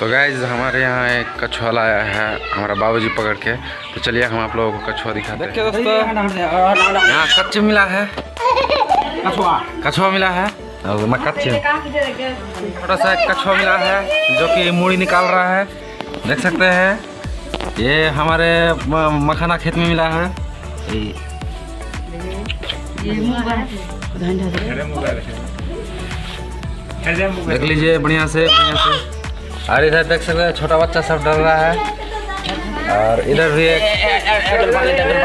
तो गाइज़ हमारे यहाँ एक कछुआ लाया है हमारा बाबूजी पकड़ के। तो चलिए हम आप लोगों को कछुआ दिखाते हैं। देखिए दोस्तों। यहाँ कच्चे मिला है। कछुआ। कछुआ मिला है। और मैं कच्चे छोटा सा एक कछुआ मिला है जो कि मूड़ी निकाल रहा है। देख सकते हैं। ये हमारे मखाना खेत में मिला है। देख लीजिए बढ़िया से बढ़िया से। और इधर देख सकते हैं छोटा बच्चा सब डर रहा है। और इधर भी एक,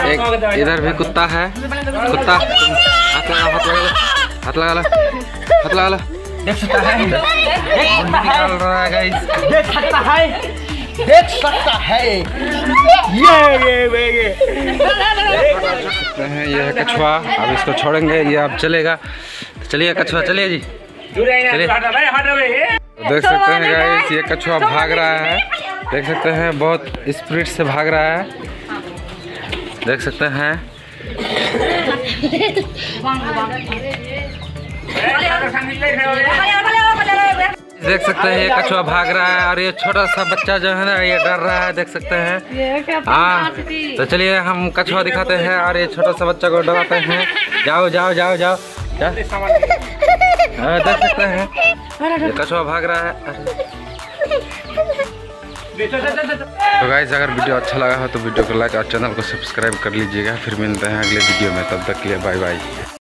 एक इधर भी कुत्ता है। कुत्ता। हाथ लगा हाथ लगा हाथ लगा हाथ लगा देख सकता है। निकाल रहा है। गाइस देख सकता है। देख सकता है। ये ये ये ये। सकते हैं ये है कछुआ। अब इसको छोड़ेंगे ये अब चलेगा। चलिए कछुआ चलिए जी। चलिए। देख सकते हैं गाइस ये कछुआ भाग रहा है। देख सकते हैं बहुत स्पीड से भाग रहा है। देख सकते हैं। देख सकते हैं ये कछुआ भाग रहा है और ये छोटा सा बच्चा जो है ना ये डर रहा है देख सकते हैं। हाँ तो चलिए हम कछुआ दिखाते हैं और ये छोटा सा बच्चा को डराते हैं। जाओ जाओ जाओ जाओ। हाँ, देख सकते हैं। कछुआ भाग रहा है। तो गाइस अगर वीडियो अच्छा लगा हो तो वीडियो को लाइक और चैनल को सब्सक्राइब कर लीजिएगा। फिर मिलते हैं अगले वीडियो में। तब तक के लिए बाय बाय